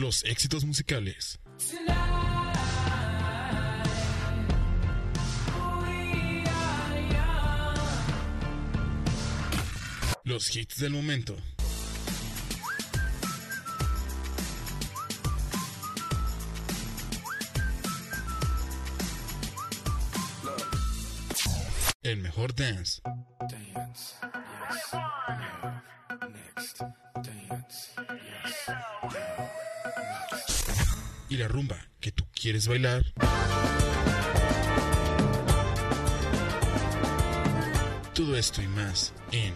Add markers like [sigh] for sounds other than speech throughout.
Los éxitos musicales. Los hits del momento. El mejor dance. Next. Dance, la rumba que tú quieres bailar. Todo esto y más en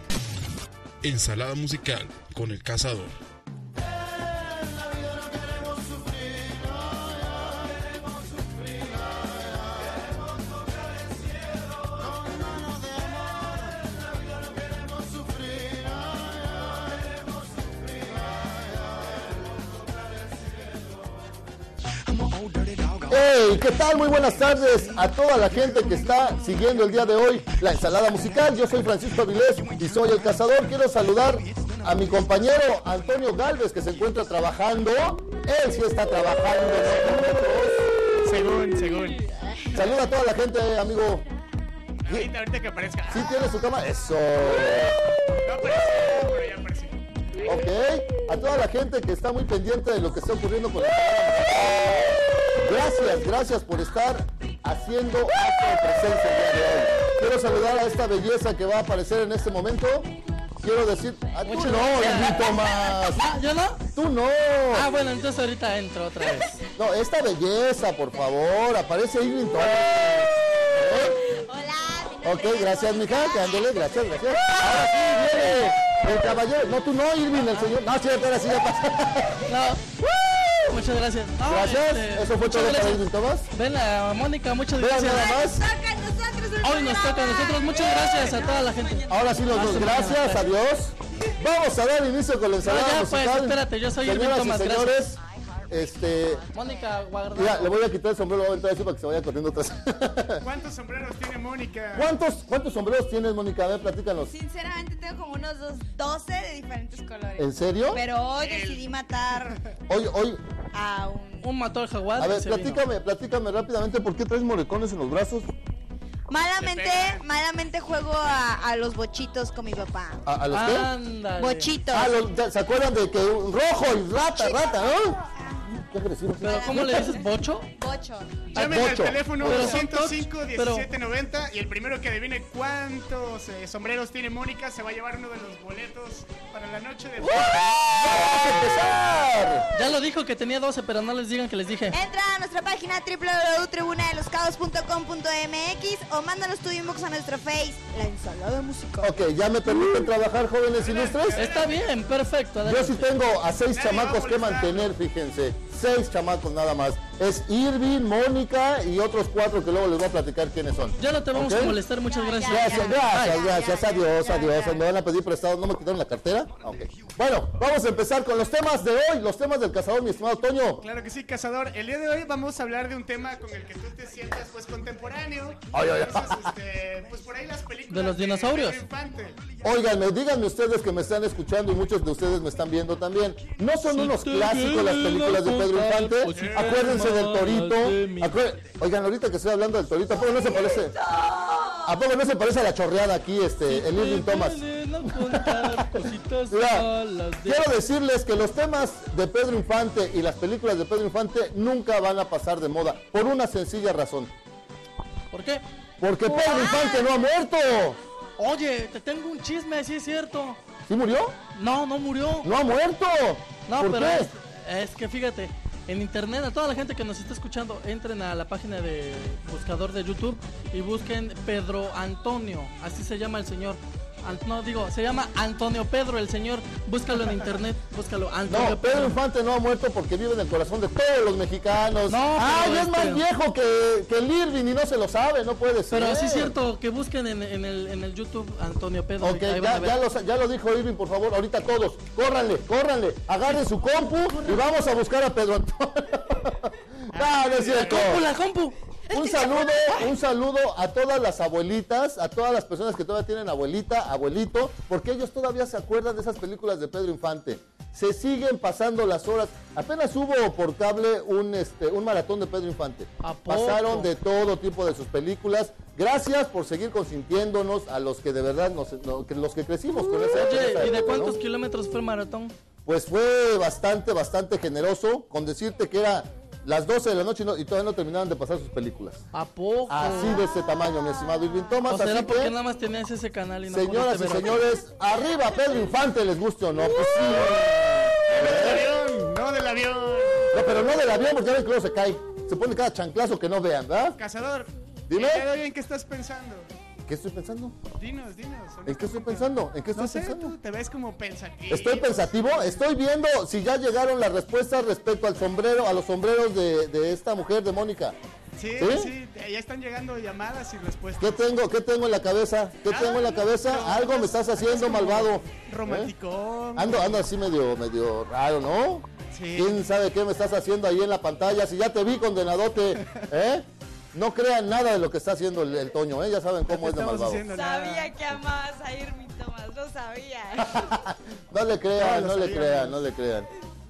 Ensalada Musical con el Cazador. Tal? Muy buenas tardes a toda la gente que está siguiendo el día de hoy la ensalada musical. Yo soy Francisco Avilés y soy el cazador. Quiero saludar a mi compañero Antonio Galvez que se encuentra trabajando. Él sí está trabajando. ¿no? Según, según. Saluda a toda la gente, amigo. Ahorita, ahorita que aparezca. ¿Sí tiene su cama? Eso. No apareció, pero ya apareció. Ok. A toda la gente que está muy pendiente de lo que está ocurriendo con la Gracias, gracias por estar haciendo acto de presencia el día de hoy. Quiero saludar a esta belleza que va a aparecer en este momento. Quiero decir, ah, tú Muchas no, gracias. Tomás. Ah, ¿yo no? Tú no. Ah, bueno, entonces ahorita entro otra vez. [laughs] No, esta belleza, por favor. Aparece Irving Tomás. ¿Eh? Hola, Ok, gracias, mija. Que ándele, gracias, gracias. Ahora sí, viene el caballero. No, tú no, Irving, el señor. No, sí, espera, sí, ya pasa. No. Muchas gracias. No, Gracias. este, Eso fue muchas todo para gracias. Irving Tomás. Ven a Mónica, muchas Vean gracias. nada más. Hoy nos toca a nosotros. Muchas gracias a toda la gente. Ahora sí los dos, gracias, adiós. Vamos a dar inicio con la ensalada No, ya, pues, musical. espérate, yo soy Irving Señoras Tomás, y señores, este, Mónica Guardado. mira, le voy a quitar el sombrero voy a entrar así para que se vaya corriendo atrás. [laughs] ¿Cuántos sombreros tiene Mónica? ¿Cuántos, ¿Cuántos sombreros tienes, Mónica? A ver, platícanos. Sinceramente tengo como unos dos- 12 de diferentes colores. ¿En serio? Pero hoy decidí matar Hoy, hoy, a un... Un mató al jaguar. a ver, se vino. platícame, platícame rápidamente por qué traes morecones en los brazos. Malamente, malamente juego a, a los bochitos con mi papá. ¿A, a los qué? Ándale. Bochitos. Ah, los- ¿se acuerdan de que un rojo y rata, rata, ¿no? Qué agresivo. Pero ¿cómo le dices bocho? Bocho. Llamen al teléfono Pero son 105 tots, pero- 1790 y el primero que adivine cuántos eh, sombreros tiene Mónica se va a llevar uno de los boletos para la noche de ¡Vamos a empezar! Ya lo dijo que tenía 12, pero no les digan que les dije. Entra a nuestra página www.tribunadeloscaos.com.mx o mándanos tu inbox a nuestro face, la ensalada musical. Ok, ¿ya me permiten trabajar, jóvenes ilustres? Está bien, perfecto. Yo sí tengo a seis Nadie chamacos que mantener, fíjense. Seis chamacos nada más. Es Irving, Mónica y otros cuatro que luego les voy a platicar quiénes son. Ya no te vamos a molestar, muchas gracias. Gracias, Ya, gracias, ya, gracias. ya, Adiós, ya, adiós. ya. ¿Me van a pedir prestado? ¿No me quitaron la cartera? Ok. Bueno, vamos a empezar con los temas de hoy, los temas del cazador, mi estimado Toño. Claro que sí, cazador. El día de hoy vamos a hablar de un tema con el que tú te sientas pues contemporáneo. Ay, ay. Entonces, este, pues por ahí las películas De los dinosaurios. Infante. Óiganme, díganme ustedes que me están escuchando y muchos de ustedes me están viendo también. ¿No son unos clásicos las películas de Pedro Infante? pues del torito. Oigan, ahorita que estoy hablando del torito, ¿a poco no se parece? ¿A poco no se parece a la chorreada aquí, este, el Irving Thomas? [laughs] Mira, quiero decirles que los temas de Pedro Infante y las películas de Pedro Infante nunca van a pasar de moda, por una sencilla razón. ¿Por qué? Porque Pedro Infante no ha muerto. Oye, te tengo un chisme, sí es cierto. ¿Sí murió? No, no murió. No ha muerto. No, ¿Por pero qué? es, es que fíjate, en internet, a toda la gente que nos está escuchando, entren a la página de buscador de YouTube y busquen Pedro Antonio, así se llama el señor. No, digo, se llama Antonio Pedro, el señor. Búscalo en internet, búscalo. Antonio No, Pedro Infante no ha muerto porque vive en el corazón de todos los mexicanos. No, Ay, pero es más este- viejo que, que el Irving y no se lo sabe, no puede ser. Pero sí es cierto que busquen en, en el, en el YouTube Antonio Pedro. Ok, ya, ya, lo, ya lo dijo Irving, por favor, ahorita todos, córranle, córranle, agarren su compu y vamos a buscar a Pedro Antonio. [laughs] no, no es cierto. ¡Compu, la compu! Un saludo, un saludo a todas las abuelitas, a todas las personas que todavía tienen abuelita, abuelito, porque ellos todavía se acuerdan de esas películas de Pedro Infante. Se siguen pasando las horas. Apenas hubo por cable un, este, un maratón de Pedro Infante. ¿A poco? Pasaron de todo tipo de sus películas. Gracias por seguir consintiéndonos a los que de verdad nos, no, que los que crecimos con esa, Oye, ¿y de época, ¿no? cuántos kilómetros fue el maratón? Pues fue bastante, bastante generoso con decirte que era las 12 de la noche y, no- y todavía no terminaban de pasar sus películas. ¿A poco? Así de ese tamaño, mi estimado Irving Thomas. O será así porque que, nada más tenías ese canal y no señoras y señores, arriba Pedro Infante, les guste o no. Pues sí. No del avión, no del avión. No, pero no del avión, porque ya ven que luego se cae. Se pone cada chanclazo que no vean, ¿verdad? Cazador, Dime. ¿el día de hoy ¿en qué estás pensando? ¿Qué estoy pensando? Dinos, dinos. ¿En qué estoy pensando? ¿En qué estoy No sé, pensando? tú te ves como pensativo. Estoy pensativo, estoy viendo si ya llegaron las respuestas respecto al sombrero, a los sombreros de, de esta mujer, de Mónica. Sí, ¿Sí? sí, ya están llegando llamadas y respuestas. ¿Qué tengo? ¿Qué tengo en la cabeza? ¿Qué tengo en la cabeza? Algo me estás haciendo, malvado. Romántico. ¿Eh? Ando, ando así medio, medio raro, ¿no? Sí. ¿Quién sabe qué me estás haciendo ahí en la pantalla? Si ya te vi, condenadote, ¿eh? No crean nada de lo que está haciendo el, el Toño, ¿eh? Ya saben cómo es de malvado. Sabía que amabas a Irving Thomas, lo sabía. [laughs] No le crean, No, le crean, no le crean.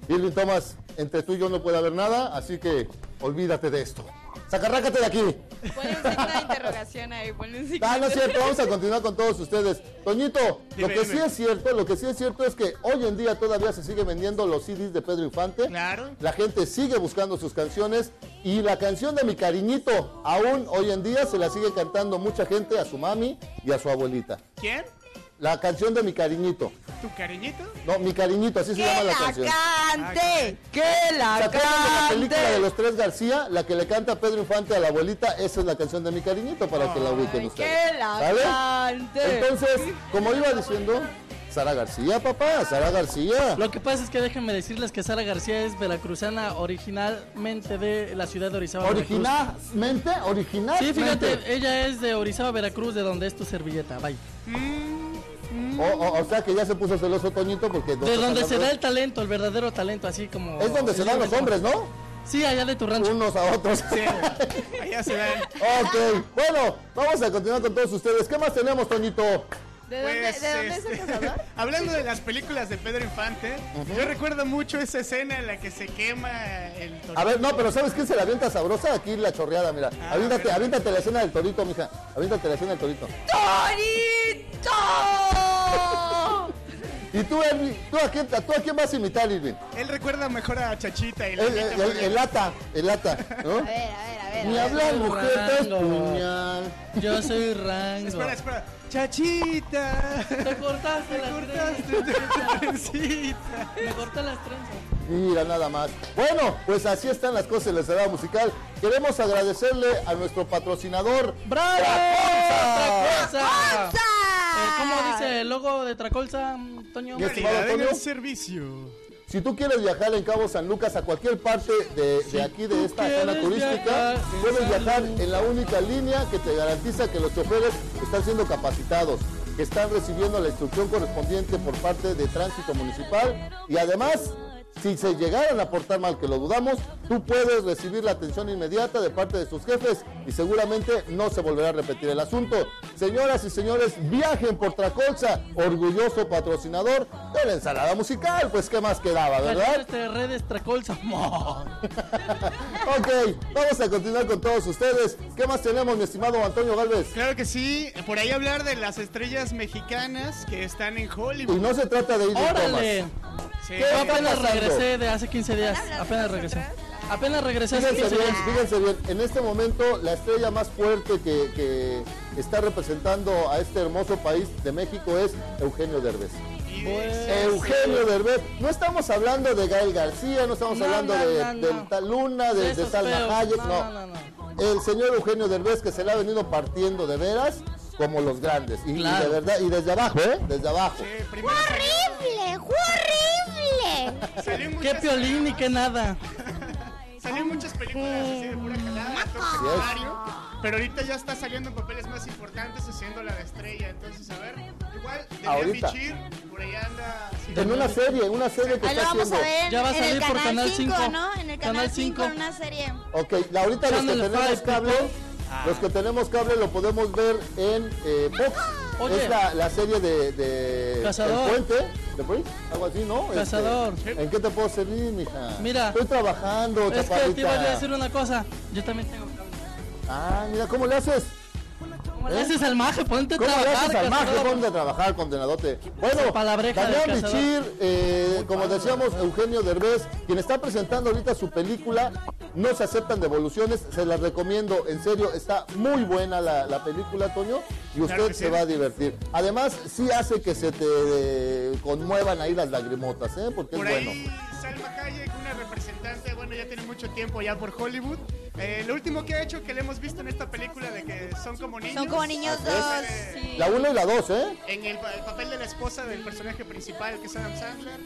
Irving Thomas, entre tú y yo no puede haber nada, así que olvídate de esto. Sacarrácate de aquí. Ponle un signo de interrogación ahí, ponle un signo Ah, no es cierto, vamos a continuar con todos ustedes. Toñito, lo que dime. sí es cierto, lo que sí es cierto es que hoy en día todavía se sigue vendiendo los CDs de Pedro Infante. Claro. La gente sigue buscando sus canciones y la canción de mi cariñito, aún hoy en día se la sigue cantando mucha gente a su mami y a su abuelita. ¿Quién? La canción de mi cariñito. ¿Tu cariñito? No, mi cariñito, así se ¡Que llama la la canción. cante! ¡Que la ¿Se acuerdan de la película de cante! los tres García? La que le canta Pedro Infante a la abuelita, esa es la canción de mi cariñito para que la ubiquen ustedes. ¡Que la ¿Sale? cante! Entonces, como iba diciendo, Sara García, papá, Sara García. Lo que pasa es que déjenme decirles que Sara García es veracruzana originalmente de la ciudad de Orizaba, Veracruz. Originalmente, originalmente. Sí, fíjate, ella es de Orizaba, Veracruz, de donde es tu servilleta, bye. O, o- o sea que ya se puso celoso Toñito porque... De donde se da el talento, el verdadero talento, así como... Es donde se dan los hombres, ¿no? Sí, allá de tu rancho. Unos a otros. Allá se dan. ok, bueno, vamos a continuar con todos ustedes. ¿Qué más tenemos, Toñito? ¿De dónde, Pues, ¿de dónde es este, el cazador? [laughs] Hablando de las películas de Pedro Infante, yo recuerdo mucho esa escena en la que se quema el torito. A ver, no, pero ¿sabes quién se la avienta sabrosa? Aquí la chorreada, mira. Ah, aviéntate, pero- aviéntate la escena del torito, mija. Aviéntate la escena del torito. ¡Torito! [laughs] ¿Y tú, tú a quién, tú a quién vas a imitar, Irving? Él recuerda mejor a Chachita y la El, el, el, el lata, el lata, ¿no? A ver, a ver, a ver. Ni hablar, mujer, te es Rango. puñal. Yo soy rango. Espera, espera. Chachita. Te cortaste Te las cortaste trenzas. trencita. Me corté las trenzas. Mira, nada más. Bueno, pues así están las cosas en la ensalada musical. Queremos agradecerle a nuestro patrocinador. ¡Bravo! Tracolza. ¡Tracolza! Eh, ¿Cómo dice el logo de Tracolza, Toño? Mi estimado Calidad en Toño. el servicio. Si tú quieres viajar en Cabo San Lucas a cualquier parte de, de aquí, de esta zona turística, puedes viajar en la única línea que te garantiza que los choferes están siendo capacitados, que están recibiendo la instrucción correspondiente por parte de Tránsito Municipal y además, si se llegaran a portar mal, que lo dudamos, tú puedes recibir la atención inmediata de parte de sus jefes y seguramente no se volverá a repetir el asunto. Señoras y señores, viajen por Tracolza, orgulloso patrocinador de la ensalada musical, pues qué más quedaba, ¿verdad? Este redes Tracolza. [laughs] Ok, vamos a continuar con todos ustedes. ¿Qué más tenemos, mi estimado Antonio Galvez? Claro que sí. Por ahí hablar de las estrellas mexicanas que están en Y Hollywood. no se trata de ir ¡Órale! Sí. ¿Qué apenas pasando? Regresé de hace 15 días. ¿Están hablando Apenas regresé. Apenas regresé hace Fíjense 15 bien, días. fíjense bien. En este momento, la estrella más fuerte que, que está representando a este hermoso país de México es Eugenio Derbez. Pues, Eugenio Derbez. No estamos hablando de Gael García, no estamos No, hablando no, de, no, no. de tal Luna, de, de Salma. Hayek, No, no. no, no. El señor Eugenio Derbez que se le ha venido partiendo de veras como los grandes. Y, de verdad, y desde abajo, ¿eh? Desde abajo. Sí, ¡Horrible! ¡Horrible! Salió en ¡Qué muchas, piolín ni qué nada! [laughs] salió en muchas películas así de pura calada, actor es. secundario, pero ahorita ya está saliendo en papeles más importantes haciendo la de estrella. Entonces, a ver, igual, de Ahorita. Bichir, por ahí anda. sí. En una serie, una serie que Ahí lo está vamos haciendo. a ver Ya va a en el salir por canal Canal 5, 5, ¿no? En el Canal canal 5 en 5. una serie. Ok, la- ahorita los que Channel tenemos five, cable, people. los que tenemos cable lo podemos ver en eh, Fox, Oye. Es la, la serie de, de Cazador. El Puente, ¿de Bridge? Algo así, ¿no? Este, Cazador. ¿En qué te puedo servir, mija? Mira. Estoy trabajando, Es que te iba a decir una cosa. Yo también tengo. Ah, mira, ¿cómo le haces? ¿Cómo le ¿Eh? haces al maje? Ponte a ¿Cómo trabajar, haces al maje? cazador. Ponte a trabajar, condenadote. Bueno, cazador. Bichir, eh, como decíamos, Eugenio Derbez, quien está presentando ahorita su película, No se aceptan devoluciones, se las recomiendo, en serio, está muy buena la, la película, Toño, y usted Claro se sí. va a divertir. Además, sí hace que se te eh, conmuevan ahí las lagrimotas, ¿eh? Porque Por es ahí bueno. Salma Hayek, bueno, ya tiene mucho tiempo ya por Hollywood. Eh, lo último que ha hecho que le hemos visto en esta película de que son como niños. Son como niños dos. Sí. La 1 y la 2, ¿eh? En el, pa- el papel de la esposa del personaje principal, que es Adam Sandler.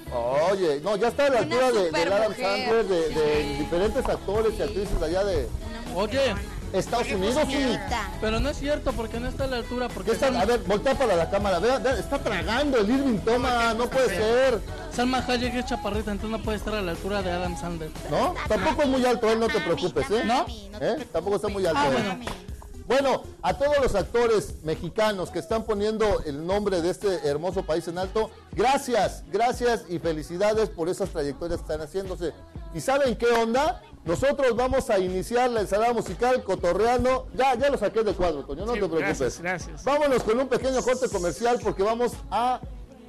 Oye, no, ya está a la Una altura de, de Adam. Sandler, de, de diferentes actores y actrices allá de Oye, Estados Unidos. pues, sí. pero no es cierto porque no está a la altura. ¿Qué Porque está? A ver, voltea para la cámara, vea, vea, está tragando el Irving Toma, no puede ser, Salma Hayek es chaparrita, entonces no puede estar a la altura de Adam Sandler. ¿no? Tampoco es muy alto él, no te preocupes, ¿eh? ¿No? ¿Eh? Tampoco está muy alto. Ah, él. bueno. Bueno, a todos los actores mexicanos que están poniendo el nombre de este hermoso país en alto, gracias, gracias y felicidades por esas trayectorias que están haciéndose. ¿Y saben qué onda? Nosotros vamos a iniciar la ensalada musical cotorreando. Ya, ya lo saqué de cuadro, Toño, no Sí, te preocupes. gracias, gracias. Vámonos con un pequeño corte comercial porque vamos a...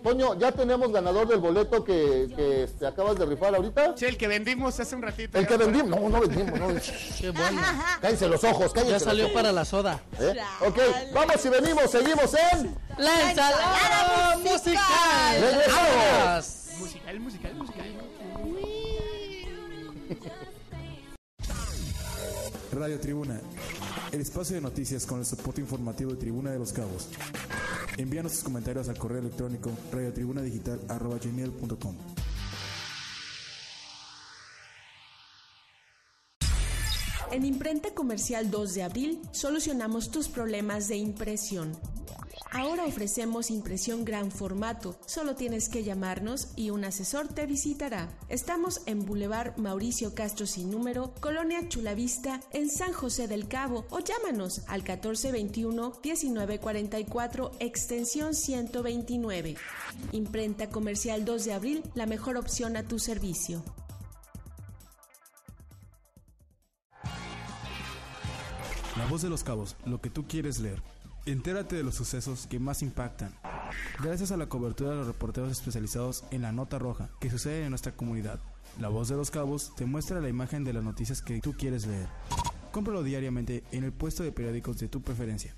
Toño, ya tenemos ganador del boleto que, que este, acabas de rifar ahorita. Sí, el que vendimos hace un ratito. El que para- vendimos, no, no vendimos, no. [laughs] Qué bueno. Cállense los ojos, cállense Ya los salió ojos. para la soda. ¿Eh? Ok, vamos y venimos, seguimos en... La ensalada musical. Regresamos. Musical, musical, musical. Radio Tribuna, el espacio de noticias con el soporte informativo de Tribuna de los Cabos. Envíanos tus comentarios al correo electrónico radiotribunadigital.com. En Imprenta Comercial 2 de abril solucionamos tus problemas de impresión. Ahora ofrecemos impresión gran formato. Solo tienes que llamarnos y un asesor te visitará. Estamos en Boulevard Mauricio Castro sin número, Colonia Chulavista, en San José del Cabo o llámanos al 1421-1944 extensión 129. Imprenta Comercial 2 de abril, la mejor opción a tu servicio. La voz de los cabos, lo que tú quieres leer. Entérate de los sucesos que más impactan. Gracias a la cobertura de los reporteros especializados en la nota roja que sucede en nuestra comunidad. La voz de los cabos te muestra la imagen de las noticias que tú quieres leer. Cómpralo diariamente en el puesto de periódicos de tu preferencia.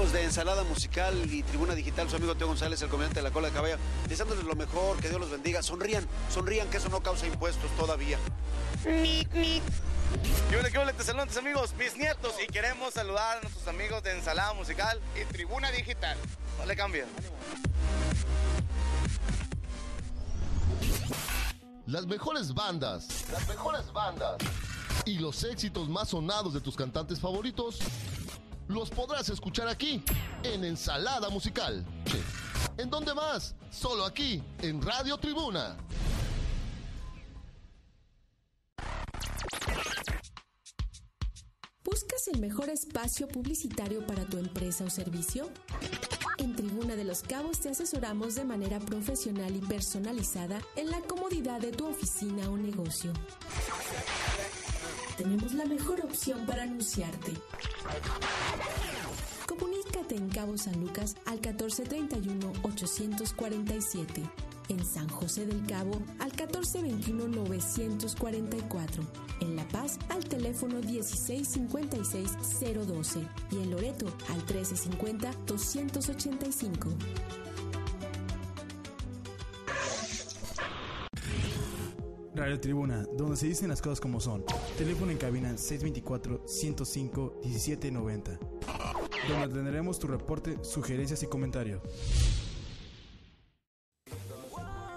Amigos de Ensalada Musical y Tribuna Digital, su amigo Teo González, el comediante de la cola de caballo, deseándoles lo mejor, que Dios los bendiga. Sonrían, sonrían, que eso no causa impuestos todavía. ¿Qué ole, qué ole, tesalontes, amigos? Mis nietos. Y queremos saludar a nuestros amigos de Ensalada Musical y Tribuna Digital. No le cambien. Las mejores bandas, las mejores bandas y los éxitos más sonados de tus cantantes favoritos los podrás escuchar aquí en Ensalada Musical. ¿En dónde más? Solo aquí en Radio Tribuna. ¿Buscas el mejor espacio publicitario para tu empresa o servicio? En Tribuna de los Cabos te asesoramos de manera profesional y personalizada en la comodidad de tu oficina o negocio. Tenemos la mejor opción para anunciarte. En Cabo San Lucas al 1431-847. En San José del Cabo al 1421-944. En La Paz al teléfono 1656-012. Y en Loreto al 1350-285. Radio Tribuna, donde se dicen las cosas como son. Teléfono en cabina 624-105-1790. Donde tendremos tu reporte, sugerencias y comentarios.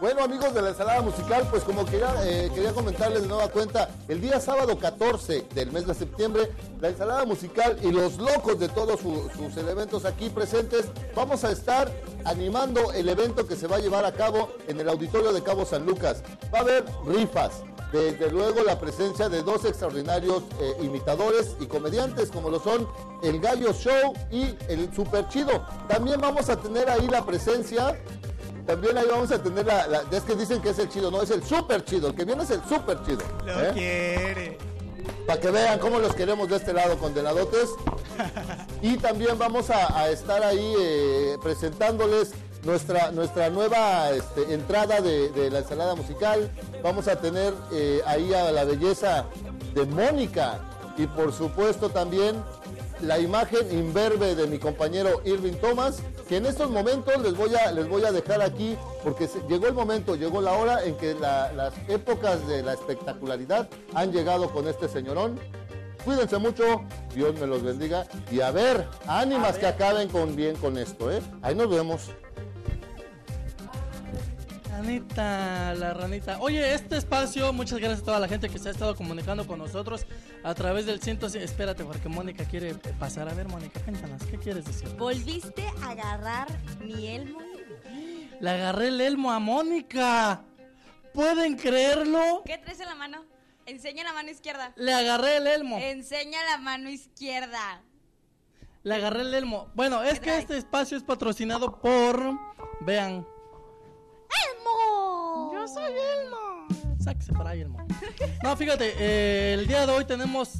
Bueno, amigos de la ensalada musical, pues como quería, eh, comentarles de nueva cuenta, el día sábado 14 del mes de septiembre, la ensalada musical y los locos de todos su- sus elementos aquí presentes, vamos a estar animando el evento que se va a llevar a cabo en el auditorio de Cabo San Lucas. Va a haber rifas, desde luego la presencia de dos extraordinarios eh, imitadores y comediantes como lo son el Gallo Show y el Super Chido. También vamos a tener ahí la presencia, también ahí vamos a tener la, la- es que dicen que es el chido, no, es el Super Chido, el que viene es el Super Chido. Lo ¿eh? quiere. Para que vean cómo los queremos de este lado, condenadotes. [laughs] Y también vamos a, a estar ahí eh, presentándoles nuestra, nuestra nueva este, entrada de, de la ensalada musical. Vamos a tener eh, ahí a la belleza de Mónica. Y por supuesto también la imagen imberbe de mi compañero Irving Thomas, que en estos momentos les voy a, les voy a dejar aquí, porque llegó el momento, llegó la hora en que la- las épocas de la espectacularidad han llegado con este señorón. Cuídense mucho, Dios me los bendiga, y a ver, ánimas que acaben con bien con esto, ¿eh? Ahí nos vemos. Ranita, la ranita. Oye, este espacio, muchas gracias a toda la gente que se ha estado comunicando con nosotros a través del 100. Espérate, porque Mónica quiere pasar. A ver, Mónica, cuéntanos, ¿qué quieres decir? ¿Volviste a agarrar mi elmo? Le agarré el elmo a Mónica. ¿Pueden creerlo? ¿Qué traes en la mano? Enseña la mano izquierda. Le agarré el elmo. Enseña la mano izquierda. Le agarré el elmo. Bueno, es que este espacio es patrocinado por. Vean. ¡Elmo! Yo soy Elmo. Sáquese para ahí, Elmo. No, fíjate, eh, el día de hoy tenemos.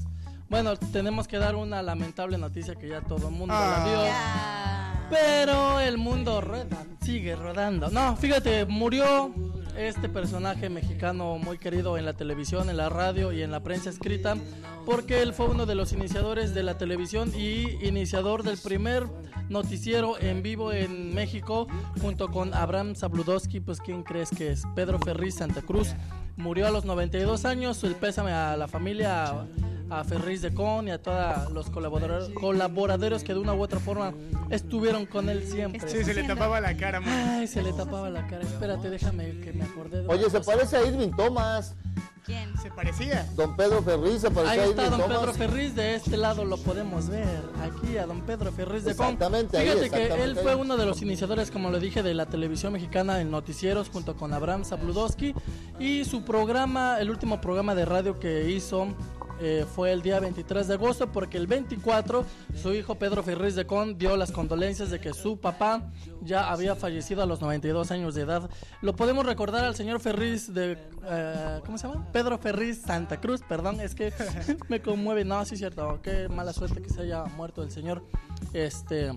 Bueno, tenemos que dar una lamentable noticia que ya todo el mundo la vio. Pero el mundo rueda, sigue rodando. No, fíjate, murió este personaje mexicano muy querido en la televisión, en la radio y en la prensa escrita, porque él fue uno de los iniciadores de la televisión y iniciador del primer noticiero en vivo en México, junto con Abraham Zabludowski, pues ¿quién crees que es? Pedro Ferriz Santa Cruz. Murió a los 92 años, el pésame a la familia, a, Ferriz de Con y a todos los colaboradores, colaboradores que de una u otra forma estuvieron con él siempre. Sí, se le tapaba la cara, man. Ay, se le tapaba la cara. Espérate, déjame que me acordé de Oye, se cosa. parece a Irving Thomas. ¿Quién? Se parecía. Don Pedro Ferriz se parece Ahí a está Irving don Thomas. Pedro Ferriz, de este lado lo podemos ver. Aquí a don Pedro Ferriz de Con. Exactamente, ahí, Fíjate que él ahí. fue uno de los iniciadores, como lo dije, de la televisión mexicana en noticieros junto con Abraham Zabludowski. Y su programa, el último programa de radio que hizo eh, fue el día 23 de agosto, porque el 24 su hijo Pedro Ferriz de Con dio las condolencias de que su papá ya había fallecido a los 92 años de edad. Lo podemos recordar al señor Ferriz de... eh, ¿Cómo se llama? Pedro Ferriz Santa Cruz, perdón, es que [laughs] me conmueve. No, sí es cierto, qué mala suerte que se haya muerto el señor. Este...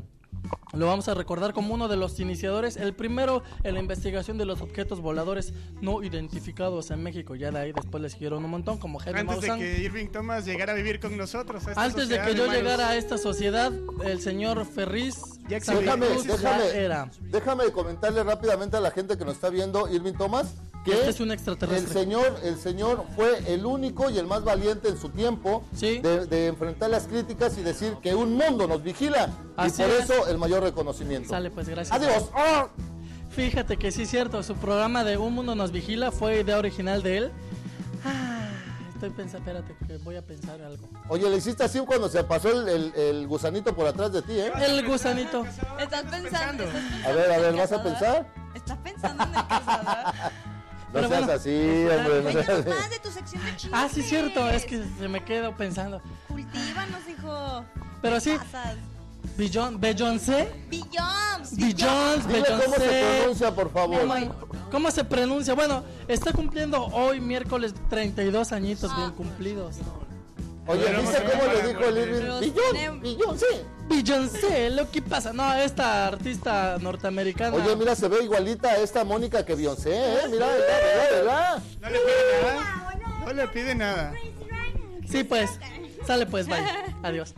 Lo vamos a recordar como uno de los iniciadores, el primero en la investigación de los objetos voladores no identificados en México. Ya de ahí después le siguieron un montón, como Jaime Antes de que Irving Thomas llegara a vivir con nosotros. a esta Antes de que yo llegara a esta sociedad, el señor Ferriz Ya Santa Déjame, Cruz ya déjame, era. déjame comentarle rápidamente a la gente que nos está viendo, Irving Thomas, que Este es un el extraterrestre. señor, el señor fue el único y el más valiente en su tiempo de, de enfrentar las críticas y decir que un mundo nos vigila. Así y por es. eso el mayor reconocimiento. Sale pues, gracias. Adiós. Fíjate que sí es cierto, su programa de Un Mundo Nos Vigila fue idea original de él. Ah, estoy pensando, espérate, que voy a pensar algo. Oye, le hiciste así cuando se pasó el, el- el gusanito por atrás de ti, ¿eh? El gusanito. ¿Estás pensando? ¿Estás pensando A ver, a ver, el ¿vas a pensar? ¿Estás pensando en el cazador? [laughs] No seas bueno. así, hombre. No seas. Más de tu sección de. Ah, sí es cierto, es que se me quedo pensando. Cultívanos, hijo. Pero sí, Pasas. Billon, Beyoncé, Billions. Billions, Dime cómo se pronuncia, por favor. ¿Cómo, cómo se pronuncia? Bueno, está cumpliendo hoy miércoles 32 añitos bien cumplidos. Oye, ¿viste cómo le dijo? Pero Billón, sí. Beyoncé, lo que pasa. No, esta artista norteamericana. Oye, mira, se ve igualita a esta Mónica que Beyoncé, ¿eh? Mira, mira, mira, No le pide nada. No le pide nada. Sí, pues. Sale pues, bye. Adiós.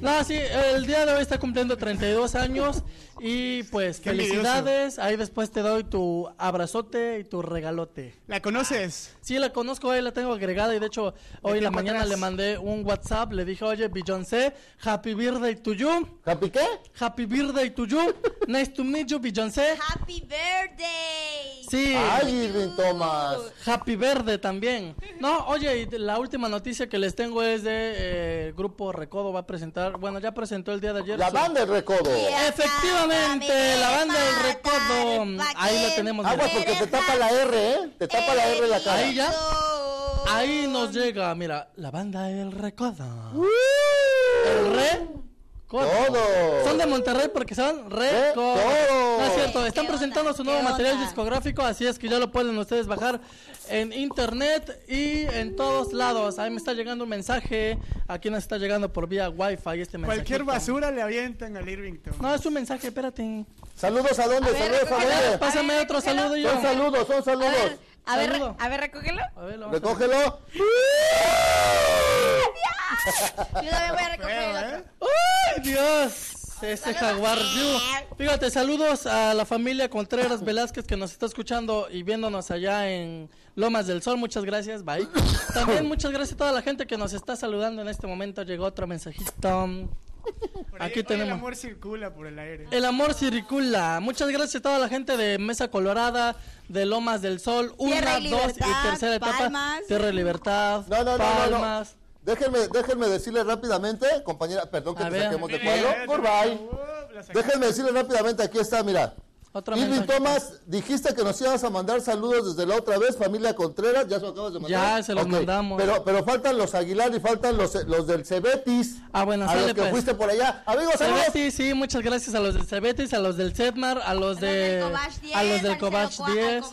No, sí, el día de hoy está cumpliendo 32 años y pues Qué envidioso. felicidades. Ahí después te doy tu abrazote y tu regalote. ¿La conoces? Sí, la conozco, ahí la tengo agregada y de hecho hoy en la mañana atrás. le mandé un WhatsApp, le dije, oye, Beyoncé, happy birthday to you, ¿Happy qué? happy birthday to you, nice to meet you, Beyoncé. Happy birthday. Sí, Ay, Irving Thomas. happy verde también. No, oye, y la última noticia que les tengo es de eh, Grupo Recodo va a presentar, bueno, ya presentó el día de ayer. La su- banda del recodo. Efectivamente, la banda del Recodo. Ahí la tenemos. Aguas porque te tapa la R, ¿eh? Te tapa la R la cara. Ahí ya. Ahí nos llega, mira, la banda El Recodo. El Re. Todo. Son de Monterrey porque son Recodo. Recodo. No es cierto, están presentando su nuevo ¿Qué material onda? discográfico, así es que ya lo pueden ustedes bajar en internet y en todos lados. Ahí me está llegando un mensaje, aquí nos está llegando por vía wifi este mensaje. Cualquier basura le avientan al Irvington. No, es un mensaje, espérate. Saludos a dónde, A ver, saludos a dónde. Pásame A ver, otro saludo yo. Son saludos, son A saludos. A ver, a ver, recógelo. A ver, lo vamos a- Recógelo. Yo también voy a recoger Feo, el otro. ¿eh? ¡Ay, Dios! Este jaguar. Fíjate, saludos a la familia Contreras Velázquez que nos está escuchando y viéndonos allá en Lomas del Sol. Muchas gracias, bye. También muchas gracias a toda la gente que nos está saludando en este momento. Llegó otro mensajito. Por Aquí tenemos. El amor circula por el aire. El amor circula. Muchas gracias a toda la gente de Mesa Colorada, de Lomas del Sol, Tierra una, y dos y tercera etapa. Palmas. Tierra y Libertad, No, no, no, no, no. Palmas. Déjenme, déjenme decirle rápidamente, compañera, perdón que A te ver. saquemos de cuadro. Goodbye. la saqué. Déjenme decirle rápidamente, aquí está, mira. Otro Irving mensaje. Thomas, dijiste que nos ibas a mandar saludos desde la otra vez, familia Contreras, ya se lo acabas de mandar. Ya, se los mandamos. Pero, pero faltan los Aguilar y faltan los, los del Cebetis. Ah, bueno, a sale, los que pues. fuiste por allá. Amigos, saludos. Cebetis, sí, muchas gracias a los del Cebetis, a los del Setmar, a los de a los del Cobach 10.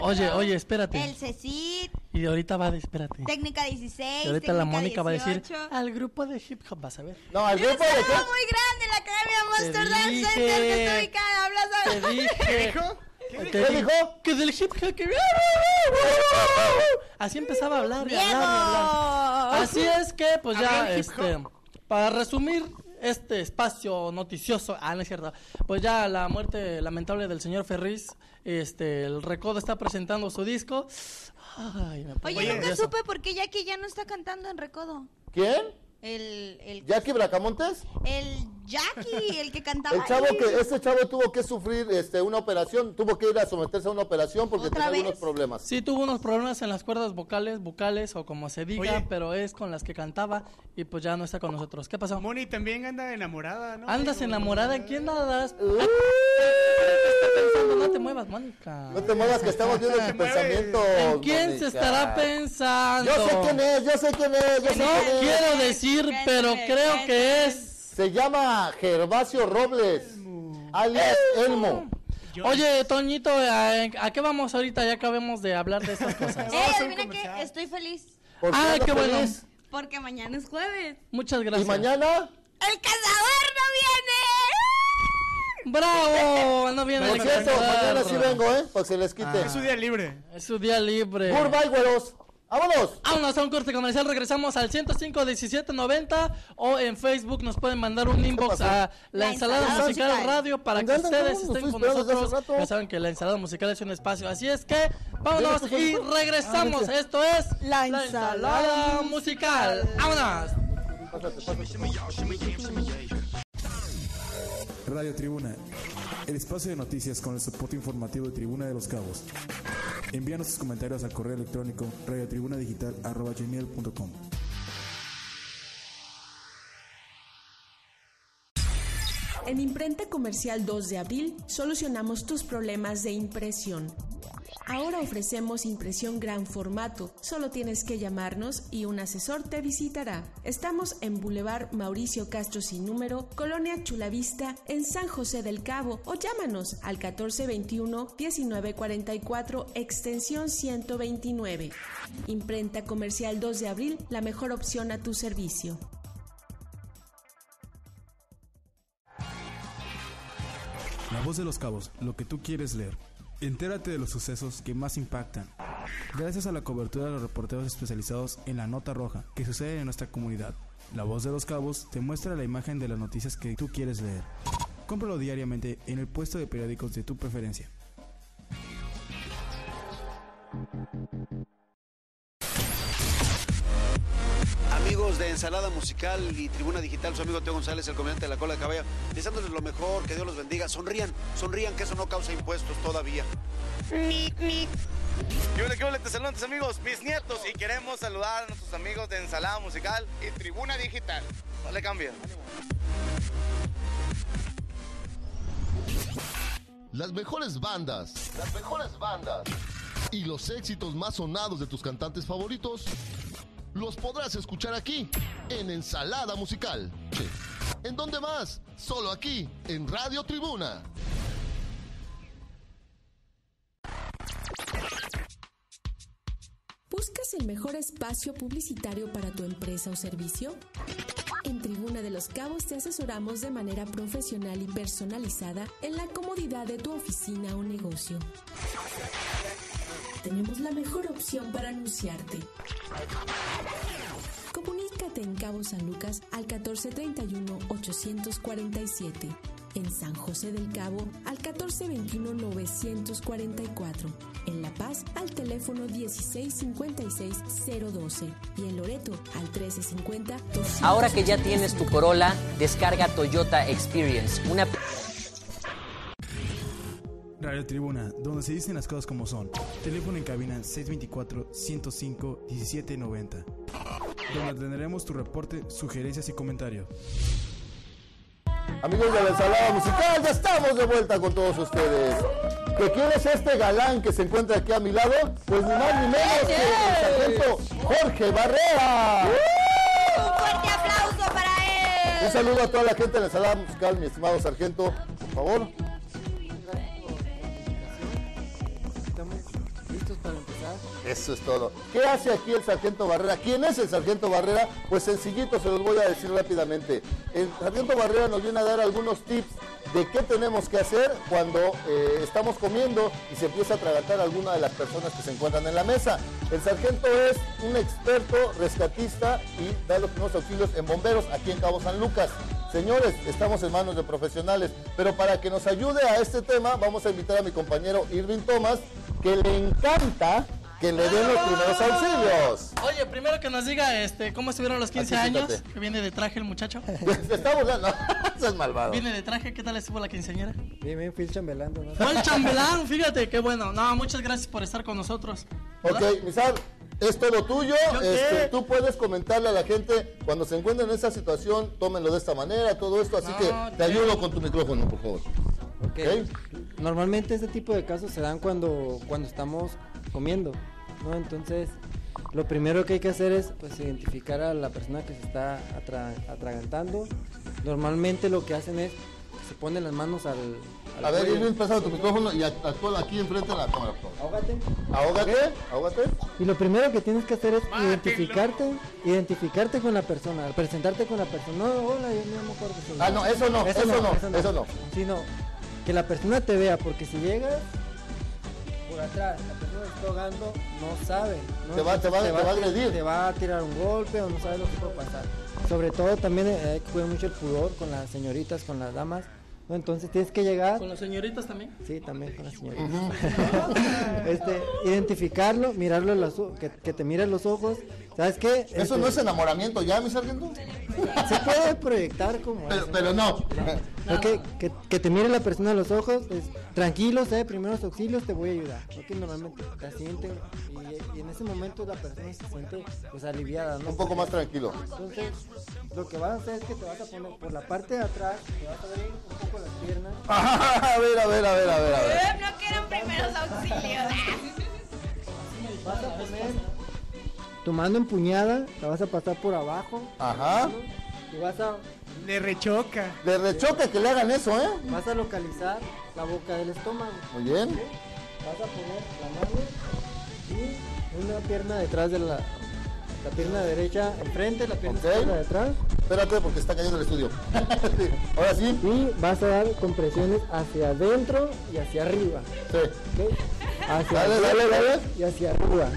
Oye, oye, espérate. El CECIT, Y ahorita va, de- espérate. Técnica 16. Y ahorita la Mónica va a decir 18. al grupo de hip hop, vas a ver. No, al ¡Y un grupo de saludo qué? muy grande la Academia Monster Te Dance. Center que está ubicada Plaza Te dije. [laughs] dijo? Te ¿Qué dije dijo? Que del hip hop. que- Así empezaba a hablar y hablar y hablar. Así es que, pues ya, hip este, para resumir este espacio noticioso, ah, no es cierto, pues ya la muerte lamentable del señor Ferris, este, el Recodo está presentando su disco. Ay, me Oye, nunca nervioso. supe por qué Jackie ya no está cantando en Recodo. ¿Quién? El, el, ¿Jackie Bracamontes? el Jackie, el que cantaba. El chavo ahí. que, este chavo tuvo que sufrir este, una operación, tuvo que ir a someterse a una operación porque ¿Otra tenía vez? algunos problemas. Sí, tuvo unos problemas en las cuerdas vocales, bucales o como se diga, Oye. pero es con las que cantaba y pues ya no está con nosotros. ¿Qué pasó? Moni también anda enamorada, ¿no? ¿Andas enamorada? ¿En quién andas? ¿qué está pensando? No te muevas, Mónica. No te muevas que estamos viendo [laughs] Se tu mueve. pensamiento. ¿En quién Mónica. se estará pensando? Yo sé quién es, yo sé quién es, yo sé No quién es. quiero decir, pero creo que es... Se llama Gervasio Robles, alias Elmo. Yo- Oye, Toñito, ¿a, a qué vamos ahorita? Ya acabamos de hablar de estas cosas. [laughs] Eh, adivina que estoy feliz. ¿Por qué Ah, andas qué bueno. Porque mañana es jueves. Muchas ¿Y gracias. mañana? ¡El cazador no viene! ¡Bravo! No viene Por el cierto, mañana sí vengo, ¿eh? Para que se les quite. Ah. Es su día libre. Es su día libre. Goodbye, güeros. ¡Vámonos! Vámonos a un corte comercial, regresamos al 105 1790 o en Facebook nos pueden mandar un inbox pasó? a la, La ensalada, ensalada musical, musical. radio para que ¿Dónde ustedes estén con nosotros. Ya saben que la ensalada musical es un espacio, así es que vámonos ¿Ya y regresamos. Ah, Esto es La ensalada musical. Vámonos. Radio Tribuna, el espacio de noticias con el soporte informativo de Tribuna de los Cabos. Envíanos tus comentarios al correo electrónico radiotribunadigital.com. En Imprenta Comercial 2 de abril solucionamos tus problemas de impresión. Ahora ofrecemos impresión gran formato. Solo tienes que llamarnos y un asesor te visitará. Estamos en Boulevard Mauricio Castro sin número, Colonia Chulavista, en San José del Cabo o llámanos al 1421-1944 extensión 129. Imprenta Comercial 2 de abril, la mejor opción a tu servicio. La voz de los cabos, lo que tú quieres leer. Entérate de los sucesos que más impactan. Gracias a la cobertura de los reporteros especializados en la nota roja que sucede en nuestra comunidad. La voz de los cabos te muestra la imagen de las noticias que tú quieres leer. Cómpralo diariamente en el puesto de periódicos de tu preferencia. Amigos de Ensalada Musical y Tribuna Digital, su amigo Teo González, el comediante de la cola de caballo, deseándoles lo mejor, que Dios los bendiga. Sonrían, sonrían, que eso no causa impuestos todavía. ¿Qué ole, qué ole? Te saludan tus amigos, mis nietos, y queremos saludar a nuestros amigos de Ensalada Musical y Tribuna Digital. No le cambia. Las mejores bandas. Las mejores bandas. y los éxitos más sonados de tus cantantes favoritos los podrás escuchar aquí en Ensalada Musical. Sí. ¿En dónde más? Solo aquí, en Radio Tribuna. ¿Buscas el mejor espacio publicitario para tu empresa o servicio? En Tribuna de los Cabos te asesoramos de manera profesional y personalizada en la comodidad de tu oficina o negocio. Tenemos la mejor opción para anunciarte. Comunícate en Cabo San Lucas al 1431-847. En San José del Cabo al 1421-944. En La Paz al teléfono 1656-012. Y en Loreto al 1350 Ahora que ya tienes tu Corolla, descarga Toyota Experience, una Radio Tribuna, donde se dicen las cosas como son. Teléfono en cabina 624-105-1790. Donde tendremos tu reporte, sugerencias y comentarios. Amigos de la ensalada musical, ya estamos de vuelta con todos ustedes. ¿Que quién es este galán que se encuentra aquí a mi lado? Pues ni más ni menos que el sargento Jorge Barrera. Un fuerte aplauso para él. Un saludo a toda la gente de la ensalada musical, mi estimado sargento, por favor. Eso es todo. ¿Qué hace aquí el sargento Barrera? ¿Quién es el sargento Barrera? Pues sencillito, se los voy a decir rápidamente. El sargento Barrera nos viene a dar algunos tips de qué tenemos que hacer cuando eh, estamos comiendo y se empieza a atragantar alguna de las personas que se encuentran en la mesa. El sargento es un experto rescatista y da los primeros auxilios en bomberos aquí en Cabo San Lucas. Señores, estamos en manos de profesionales, pero para que nos ayude a este tema vamos a invitar a mi compañero Irving Thomas, que le encanta que le den los primeros auxilios. Oye, primero que nos diga este, cómo estuvieron los 15 Aquí, años. Que viene de traje el muchacho. [laughs] Estamos, [laughs] no, eso es malvado. Viene de traje, ¿qué tal estuvo la quinceañera? Bien, bien, fui el chambelando. ¿no? Fue el [laughs] chambelán, fíjate, qué bueno. No, muchas gracias por estar con nosotros. Ok, Misar, es todo tuyo. Este, tú puedes comentarle a la gente cuando se encuentren en esa situación, tómenlo de esta manera, todo esto. Así No, que te ¿qué? ayudo con tu micrófono, por favor. Ok. Normalmente este tipo de casos se dan cuando, cuando estamos comiendo, ¿no? Entonces, lo primero que hay que hacer es pues identificar a la persona que se está atra- atragantando. Normalmente lo que hacen es que se ponen las manos al, al A ver. Irving, pásame tu micrófono y actúa aquí enfrente de la cámara. Ahógate. Ahógate, ahógate. Y lo primero que tienes que hacer es identificarte, identificarte con la persona, presentarte con la persona. No, hola, yo me llamo Jorge. Ah, no, eso no, eso no, eso no. Sino que la persona te vea, porque si llegas por atrás, la persona está ahogando, no sabe. ¿no? Te va- te va- Entonces te va a agredir. Te va a tirar un golpe o no sabe lo que puede pasar. Sobre todo también eh, hay que cuidar mucho el pudor con las señoritas, con las damas. ¿no? Entonces tienes que llegar. ¿Con las señoritas también? Sí, también con las señoritas. [laughs] este, identificarlo, mirarlo en los que, que te mire en los ojos. ¿Sabes qué? Eso Este, no es enamoramiento ya, mi sargento. Se puede proyectar como Pero, eso. pero no. Que, que te mire la persona a los ojos, es, tranquilo, sé, primeros auxilios, te voy a ayudar. Ok, normalmente te asiente y, y en ese momento la persona se siente pues aliviada, ¿no? Un poco más tranquilo. Entonces, lo que vas a hacer es que te vas a poner por la parte de atrás, te vas a abrir un poco las piernas. [laughs] A ver, a ver, a ver, a ver, a ver. Eh, No quieren primeros auxilios. Vas a poner tu mano empuñada, la vas a pasar por abajo. Ajá. Y vas a, Le rechoca. Le rechoca que le hagan eso, ¿eh? vas a localizar la boca del estómago. Muy bien. Vas a poner la mano y una pierna detrás de la, la pierna derecha enfrente, la pierna Ok. izquierda detrás. Espérate porque está cayendo el estudio. [laughs] Sí, Ahora sí. Y vas a dar compresiones hacia adentro y hacia arriba. Sí. ¿ok? Hacia Dale, dale, adentro dale. Y hacia arriba.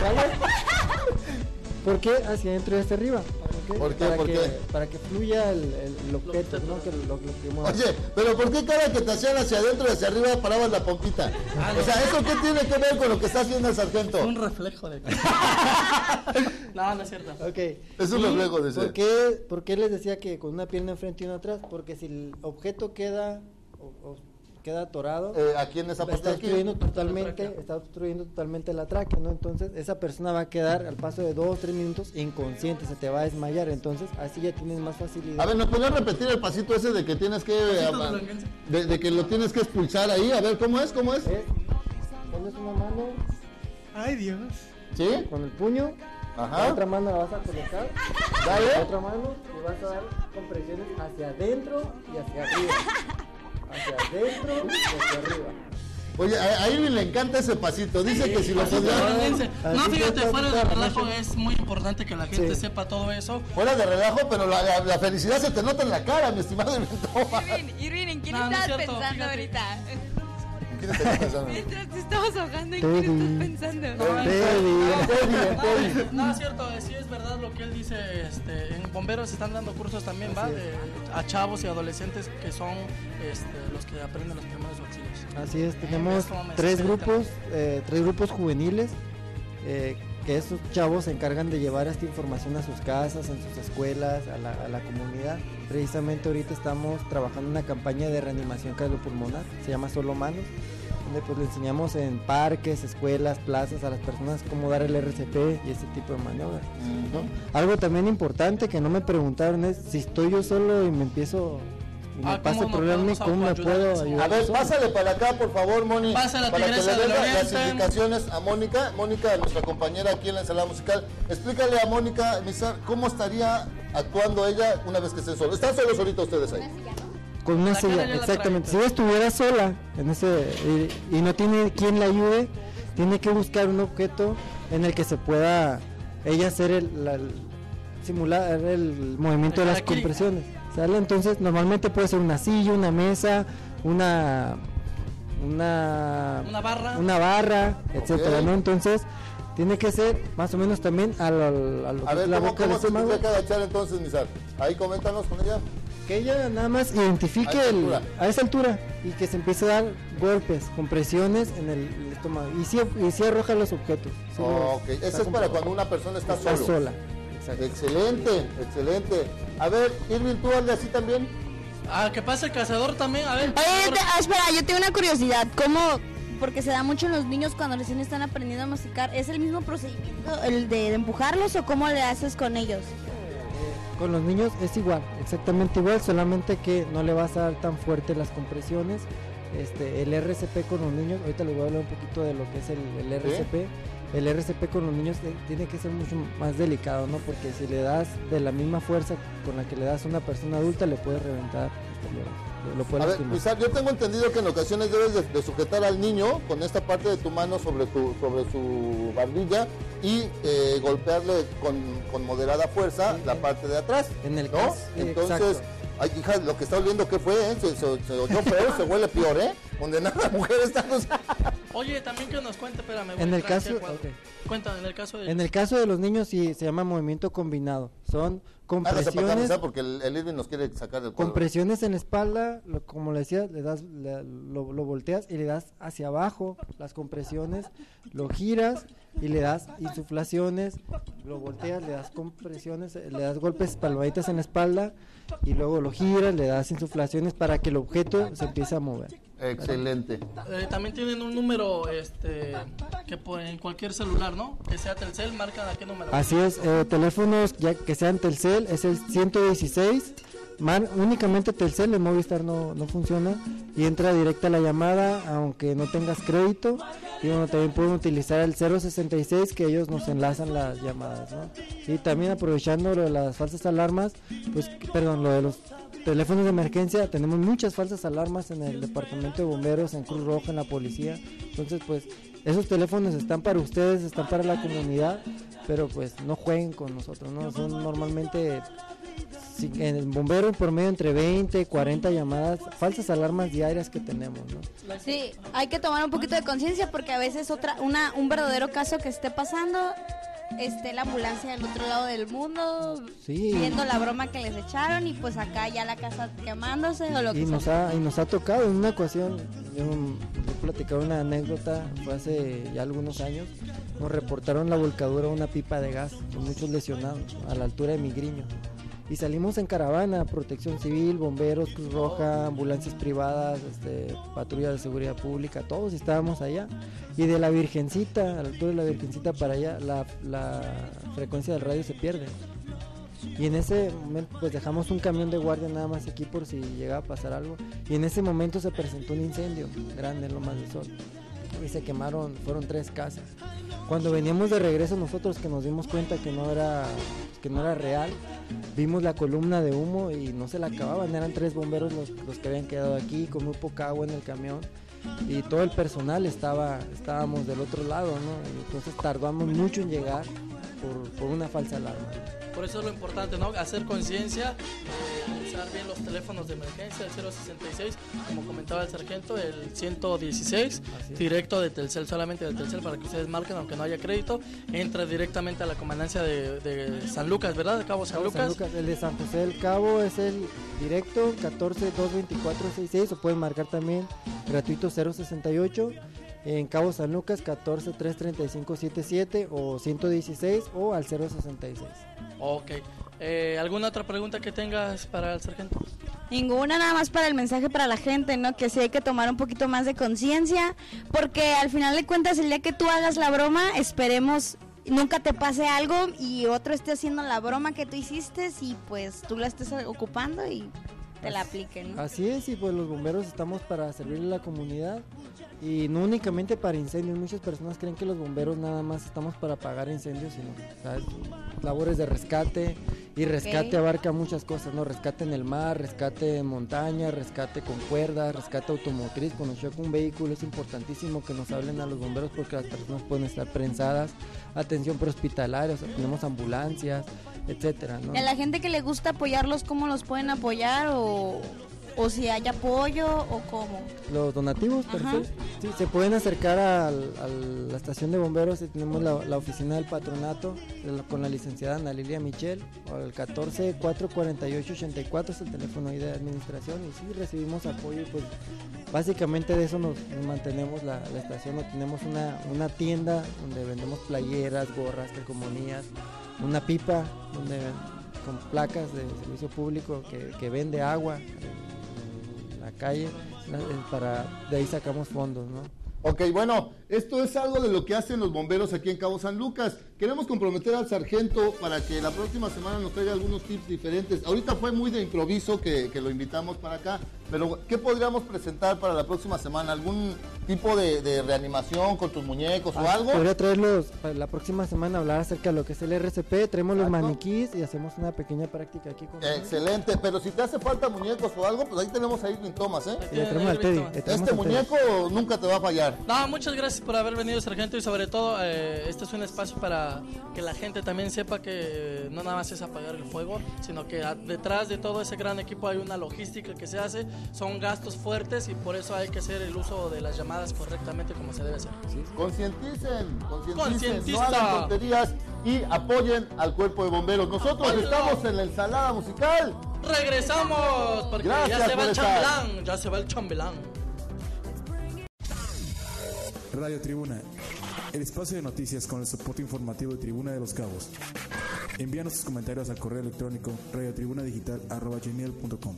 ¿Vale? [laughs] ¿Por qué hacia adentro y hacia arriba? ¿Por ¿Por qué? Para ¿Por que, qué? Para que fluya el, el- el objeto, ¿no? Que lo, lo que mueva. Oye, pero ¿por qué cada que te hacían hacia adentro y hacia arriba parabas la pompita? O sea, ¿eso qué tiene que ver con lo que está haciendo el sargento? Un reflejo de. [laughs] no, no es cierto. Ok. Es un ¿Y reflejo, dice. ¿por qué, por qué les decía que con una pierna enfrente y una atrás? Porque si el objeto queda o- o queda atorado, Eh, aquí en esa parte está obstruyendo totalmente, está obstruyendo totalmente la tráquea, ¿no? Entonces esa persona va a quedar al paso de dos, tres minutos inconsciente, se te va a desmayar. Entonces así ya tienes más facilidad. A ver, ¿nos podrías repetir el pasito ese de que tienes que... Ah, de que lo tienes que expulsar ahí? A ver, ¿cómo es? ¿Cómo es? ¿Ves? Pones una mano Ay, Dios. ¿Sí? Con el puño, Ajá. la otra mano la vas a colocar, Dale. la otra mano y vas a dar compresiones hacia adentro y hacia arriba. Hacia adentro y hacia arriba. Oye, a, a Irving le encanta ese pasito. Dice que si lo canadiense. No, fíjate, fuera de relajo es muy importante que la gente Sí. sepa todo eso. Fuera de relajo, pero la, la- la felicidad se te nota en la cara, mi estimado Irving. Irving, ¿en quién No, no es cierto, pensando fíjate. ahorita? ¿Quién está pensando? Mientras te estabas ahogando, ¿en quién estás pensando? No. No, es cierto, sí es verdad lo que él dice. Este, en bomberos se están dando cursos también, ¿va? De- a chavos y adolescentes que son este, los que aprenden los primeros auxilios. Así es, tenemos Esto me tres grupos, eh, tres grupos juveniles eh, que estos chavos se encargan de llevar esta información a sus casas, en sus escuelas, a la, a la comunidad. Precisamente ahorita estamos trabajando una campaña de reanimación cardiopulmonar, se llama Solo Manos, donde pues le enseñamos en parques, escuelas, plazas a las personas cómo dar el RCP y ese tipo de maniobras. ¿no? Algo también importante que no me preguntaron es si estoy yo solo y me empiezo me Ah, pasa el ¿cómo nos problema, ¿cómo me puedo ayudar? A ver, pásale para acá, por favor, Moni. Pasa la para que le la- las indicaciones a Mónica. Mónica, nuestra compañera aquí en la ensalada musical. Explícale a Mónica, Mizar, cómo estaría actuando ella una vez que estén solos. Están solos ahorita ustedes ahí. Con una silla, exactamente. Si ella estuviera sola en ese y, y no tiene quien la ayude, tiene que buscar un objeto en el que se pueda ella hacer el, la- el- simular el movimiento de las compresiones. ¿Sale? Entonces, normalmente puede ser una silla, una mesa, una una Una barra. una barra, etcétera. ¿no? Entonces, tiene que ser más o menos también a, lo- a lo A que ver, la ¿cómo, boca del cómo se tendría que agachar entonces, Mizar? Ahí coméntanos con ella. Que ella nada más identifique A esa el- altura. a esa altura y que se empiece a dar golpes, compresiones en el, el estómago. Y sí, y sí arroja los objetos. sí los- ok, ese es para cuando una persona está, Está solo. sola. Exacto. Excelente, excelente. A ver, Irving, ¿tú hazle así también? Ah, que pase el cazador también, a ver. Oye, te- ah, espera, yo tengo una curiosidad. ¿Cómo? Porque se da mucho en los niños cuando recién están aprendiendo a masticar. ¿Es el mismo procedimiento el de, de empujarlos o cómo le haces con ellos? Con los niños es igual, exactamente igual, solamente que no le vas a dar tan fuerte las compresiones. Este, el RCP con los niños, ahorita les voy a hablar un poquito de lo que es el, el RCP. El RCP con los niños tiene que ser mucho más delicado, ¿no? Porque si le das de la misma fuerza con la que le das a una persona adulta, le puedes reventar, este, lo, lo puedes A ver. Mizar, yo tengo entendido que en ocasiones debes de, de sujetar al niño con esta parte de tu mano sobre tu sobre su barbilla y eh, golpearle con, con moderada fuerza la parte de atrás. En el ¿no? caso, Entonces, exacto. Ay, hija, lo que está oliendo, ¿qué fue? eh? Se, se, se oyó feo, se huele peor, ¿eh? Donde nada, mujer está... Oye, también que nos cuente, espérame. En el caso- al cuadro. ok. Cuenta, en el caso de... En el caso de los niños sí se llama movimiento combinado. Son acá, compresiones, Mizar, porque el, el Irving nos quiere sacar del cuadro. compresiones en la espalda, lo- como le decía, le das, le- lo, lo volteas y le das hacia abajo las compresiones, lo giras y le das insuflaciones, lo volteas, le das compresiones, le das golpes palmaditas en la espalda y luego lo giras, le das insuflaciones para que el objeto se empiece a mover. Excelente. Eh, también tienen un número este que por, en cualquier celular, ¿no? Que sea Telcel, marca a qué número. Así es, eh, teléfonos ya que sean Telcel es el 116, man- únicamente Telcel, el Movistar no, no funciona y entra directa la llamada aunque no tengas crédito y bueno, también pueden utilizar el 066 que ellos nos enlazan las llamadas, ¿no? Y también aprovechando lo de las falsas alarmas, pues perdón, lo de los teléfonos de emergencia, tenemos muchas falsas alarmas en el departamento de bomberos, en Cruz Roja, en la policía, entonces pues esos teléfonos están para ustedes, están para la comunidad, pero pues no jueguen con nosotros, ¿no? Son normalmente en el bombero por medio entre 20 y 40 llamadas, falsas alarmas diarias que tenemos, ¿no? Sí, hay que tomar un poquito de conciencia porque a veces otra, una, un verdadero caso que esté pasando, esté la ambulancia del otro lado del mundo, Sí. viendo la broma que les echaron y pues acá ya la casa quemándose o lo que Y nos, sea. ha, y nos ha tocado en una ocasión, yo les platicaba una anécdota, fue hace ya algunos años, nos reportaron la volcadura de una pipa de gas con muchos lesionados a la altura de Migriño. Y salimos en caravana, protección civil, bomberos, Cruz Roja, ambulancias privadas, este, patrulla de seguridad pública, todos estábamos allá. Y de la Virgencita, a la altura de la Virgencita para allá, la, frecuencia del radio se pierde. Y en ese momento pues dejamos un camión de guardia nada más aquí por si llegaba a pasar algo. Y en ese momento se presentó un incendio grande en Lomas del Sol. y se quemaron, fueron tres casas. Cuando veníamos de regreso nosotros que nos dimos cuenta que no era, que no era real, vimos la columna de humo y no se la acababan, eran tres bomberos los, los que habían quedado aquí con muy poca agua en el camión. Y todo el personal estaba, estábamos del otro lado, entonces tardamos mucho en llegar por, por una falsa alarma. Por eso es lo importante, ¿no? Hacer conciencia, eh, usar bien los teléfonos de emergencia, el 066, como comentaba el sargento, el 116, directo de Telcel, solamente de Telcel para que ustedes marquen, aunque no haya crédito, entra directamente a la comandancia de, de San Lucas, ¿verdad? De Cabo San Cabo Lucas. El de San José del Cabo es el directo 14 224 66 o pueden marcar también gratuito 068 en Cabo San Lucas 14 335 77 o 116 o al 066. Ok. Eh, ¿Alguna otra pregunta que tengas para el sargento? Ninguna, nada más para el mensaje para la gente, ¿no? Que sí hay que tomar un poquito más de conciencia, porque al final de cuentas el día que tú hagas la broma, esperemos nunca te pase algo y otro esté haciendo la broma que tú hiciste y pues tú la estés ocupando y te la apliquen, ¿no? Así es, y pues los bomberos estamos para servirle a la comunidad y no únicamente para incendios. Muchas personas creen que los bomberos nada más estamos para apagar incendios, sino ¿sabes? labores de rescate. Y rescate abarca muchas cosas, ¿no? Rescate en el mar, rescate en montaña, rescate con cuerdas, rescate automotriz. Cuando choca un vehículo es importantísimo que nos hablen a los bomberos porque las personas pueden estar prensadas. Atención prehospitalaria, o sea, tenemos ambulancias, etcétera, ¿no? Y a la gente que le gusta apoyarlos, ¿cómo los pueden apoyar? O, o si hay apoyo o cómo. Los donativos, perfecto. Sí, se pueden acercar al- a la estación de bomberos. y Tenemos la, la oficina del patronato con la licenciada Ana Lilia Michel. El 14 448 84 es el teléfono ahí de administración. Y sí, recibimos apoyo. Y pues básicamente de eso nos, nos mantenemos la, la estación. O tenemos una, una tienda donde vendemos playeras, gorras, calcomanías, una pipa donde con placas de servicio público que, que vende agua la calle, para de ahí sacamos fondos, ¿no? Ok, bueno, esto es algo de lo que hacen los bomberos aquí en Cabo San Lucas. Queremos comprometer al sargento para que la próxima semana nos traiga algunos tips diferentes. Ahorita fue muy de improviso que, que lo invitamos para acá, pero ¿qué podríamos presentar para la próxima semana? ¿Algún tipo de, de reanimación con tus muñecos o Ah, algo? Podría traerlos para la próxima semana hablar acerca de lo que es el RCP, traemos los maniquís y hacemos una pequeña práctica aquí con Excelente, pero si te hace falta muñecos o algo, pues ahí tenemos a Irving Thomas, ¿eh? Y le traemos al Teddy, le traemos Este al Teddy. muñeco nunca te va a fallar. No, muchas gracias por haber venido, sargento, y sobre todo, eh, este es un espacio para que la gente también sepa que no nada más es apagar el fuego, sino que detrás de todo ese gran equipo hay una logística que se hace, son gastos fuertes y por eso hay que hacer el uso de las llamadas correctamente como se debe hacer. Concienticen, concienticen, no hagan tonterías y apoyen al cuerpo de bomberos. Nosotros estamos en la ensalada musical. Regresamos, porque Gracias ya se va el chambelán, ya se va el chambelán. Radio Tribuna, el espacio de noticias con el soporte informativo de Tribuna de los Cabos. Envíanos tus comentarios al correo electrónico radiotribunadigital.com.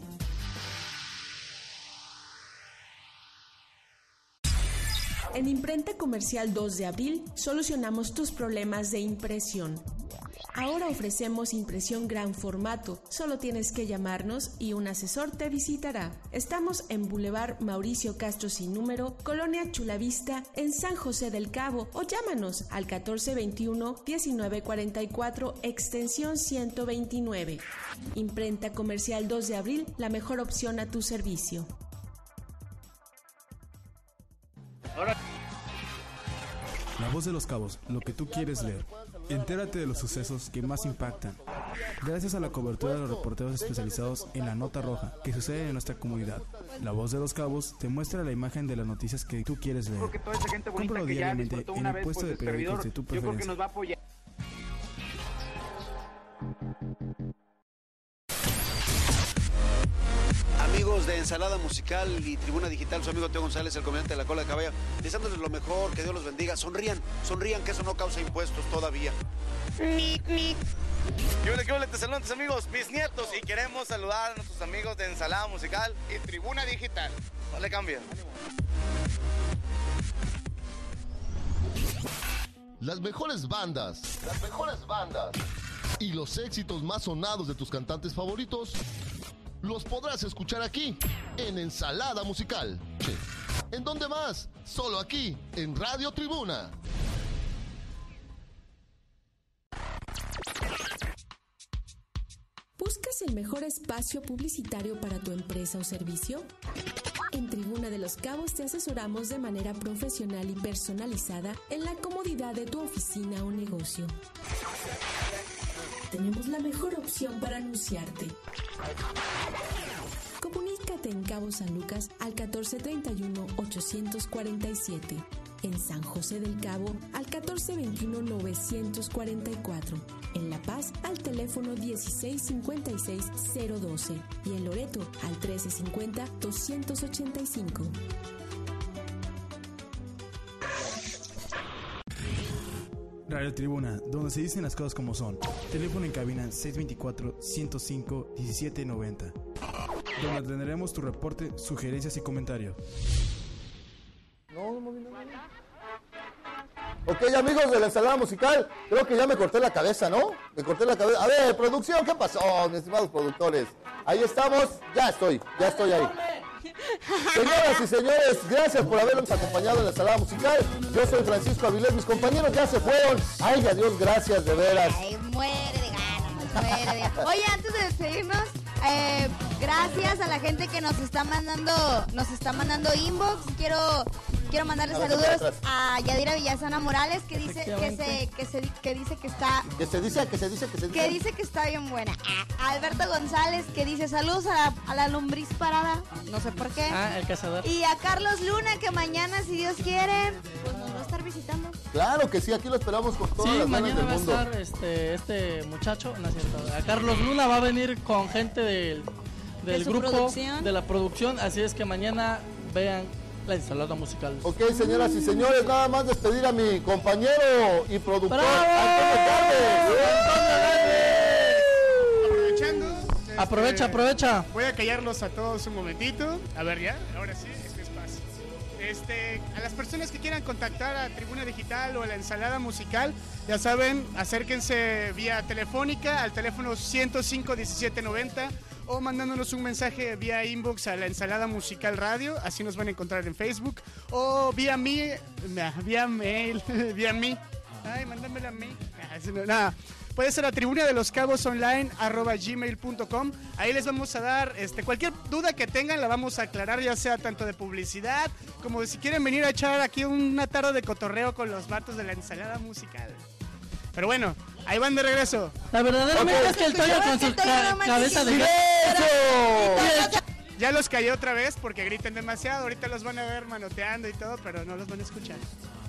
En Imprenta Comercial 2 de abril solucionamos tus problemas de impresión. Ahora ofrecemos impresión gran formato. Solo tienes que llamarnos y un asesor te visitará. Estamos en Boulevard Mauricio Castro sin número, Colonia Chulavista, en San José del Cabo o llámanos al 1421-1944 extensión 129. Imprenta Comercial 2 de abril, la mejor opción a tu servicio. La voz de los cabos, lo que tú quieres leer. Entérate de los sucesos que más impactan. Gracias a la cobertura de los reporteros especializados en la nota roja que sucede en nuestra comunidad. La voz de los cabos te muestra la imagen de las noticias que tú quieres leer. Cómpralo diariamente en el puesto pues, de periódicos de tu preferencia. Ensalada Musical y Tribuna Digital, su amigo Teo González, el comediante de la cola de caballo, deseándoles lo mejor, que Dios los bendiga. Sonrían, sonrían, que eso no causa impuestos todavía. ¿Qué ole, qué ole? Te saludan tus amigos, mis nietos, y queremos saludar a nuestros amigos de Ensalada Musical y Tribuna Digital. No le cambien. Las mejores bandas, las mejores bandas y los éxitos más sonados de tus cantantes favoritos los podrás escuchar aquí en Ensalada Musical. ¿En dónde más? Solo aquí, en Radio Tribuna. ¿Buscas el mejor espacio publicitario para tu empresa o servicio? En Tribuna de los Cabos te asesoramos de manera profesional y personalizada en la comodidad de tu oficina o negocio. Tenemos la mejor opción para anunciarte. Comunícate en Cabo San Lucas al 1431-847. En San José del Cabo al 1421-944. En La Paz al teléfono 1656-012. Y en Loreto al 1350-285. Radio Tribuna, donde se dicen las cosas como son. Teléfono en cabina 624-105-1790. Donde tendremos tu reporte, sugerencias y comentarios. Ok, amigos de la ensalada musical, creo que ya me corté la cabeza, ¿no? Me corté la cabeza. A ver, producción, ¿qué pasó, mis estimados productores? Ahí estamos, ya estoy, ya estoy ahí. Señoras y señores, gracias por habernos acompañado en la ensalada musical. Yo soy Francisco Avilés, mis compañeros ya se fueron. Ay, adiós, gracias, de veras. Ay, muere de ganas, muere de ganas. Oye, antes de despedirnos, eh, gracias a la gente que nos está mandando, nos está mandando inbox. Quiero, quiero mandarle A saludos a Yadira Villazana Morales que dice que se, que se, que dice que está Que se dice, que se dice, que se dice. que dice que está bien buena. A Alberto González que dice saludos a la, a la lombriz parada, no sé por qué. Ah, el cazador. Y a Carlos Luna que mañana, si Dios quiere, pues nos va a estar visitando. Claro que sí, aquí lo esperamos con todas Sí, las ganas mañana del va a mundo. estar este, este muchacho, no es cierto, a Carlos Luna va a venir con gente del, del ¿De su grupo, producción? de la producción, así es que mañana vean la ensalada musical. Ok, señoras y señores, nada más despedir a mi compañero y productor ¡Bravo! Antonio Gálvez. Aprovechando. este, Aprovecha, aprovecha. Voy a callarlos a todos un momentito. A ver, ya, ahora sí, este espacio. Este, a las personas que quieran contactar a Tribuna Digital o a la ensalada musical, ya saben, acérquense vía telefónica al teléfono 105 1790 o mandándonos un mensaje vía inbox a la ensalada musical radio, así nos van a encontrar en Facebook, o vía mí, nah, vía mail, [laughs] vía mí. Ay, mándamela a mí. Ah, Nada. Puede ser a tribuna de los cabos online arroba gmail.com. Ahí les vamos a dar este, cualquier duda que tengan, la vamos a aclarar, ya sea tanto de publicidad como de si quieren venir a echar aquí una tarde de cotorreo con los vatos de la ensalada musical. Pero bueno, ahí van de regreso. La verdaderamente es que el Toño con su ca- cabeza de Ya los callé otra vez porque gritan demasiado. Ahorita los van a ver manoteando y todo, pero no los van a escuchar.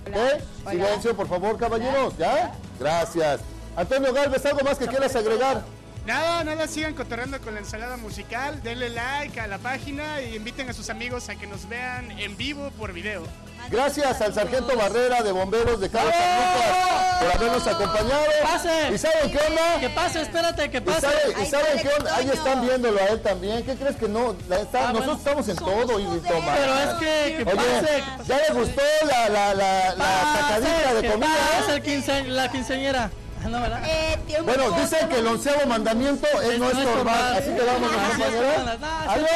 ¿Eh? Silencio, por favor, caballeros. ¿Ya? Gracias. Antonio Galvez, ¿algo más que quieras agregar? Nada, nada, sigan cotorreando con la ensalada musical, denle like a la página y inviten a sus amigos a que nos vean en vivo por video. Gracias al sargento Barrera de Bomberos de Cabo San Lucas por habernos acompañado. ¡Pase! ¿Y saben qué onda? Que pase, espérate, que ¿Y pase. saben, y saben qué onda? Ahí están viéndolo a él también. ¿Qué crees que no? Está- Ah, nosotros estamos en todo y toma. Pero es que, que Oye, pase. ¿ya le gustó la, la, la, la sacadita de que comida? pase el quince- la quinceañera. [laughs] No, ¿verdad? Eh. Bueno, dicen que el onceavo mandamiento es no estorbar. Así que vamos, es, compañeros. ¡Adiós!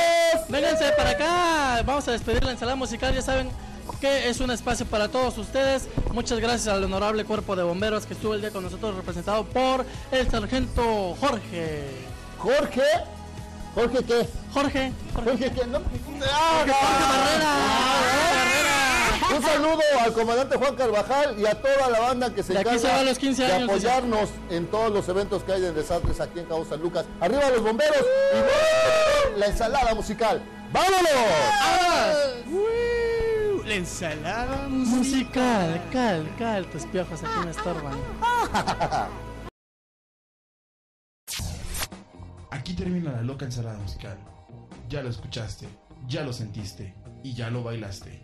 Vénganse para acá. Vamos a despedir la ensalada musical. Ya saben que es un espacio para todos ustedes. Muchas gracias al honorable cuerpo de bomberos que estuvo el día con nosotros, representado por el sargento Jorge. ¿Jorge? ¿Jorge qué? Jorge. ¿Jorge qué? No. ¡Ah, Un saludo al comandante Juan Carvajal y a toda la banda que se De encarga se los 15 de años, dice. apoyarnos en todos los eventos que hay de desastres aquí en Cabo San Lucas. Arriba los bomberos y la ensalada musical. ¡Vámonos! La ensalada Musical, cal, cal, tus piojos aquí me estorban. Aquí termina la loca ensalada musical. Ya lo escuchaste, ya lo sentiste y ya lo bailaste.